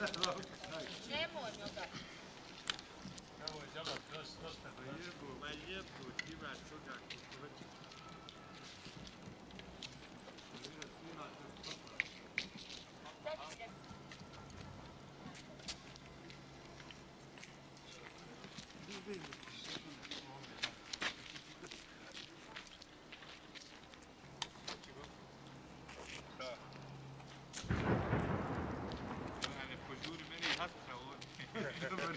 Не можна так. Thank you.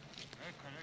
correct, correct.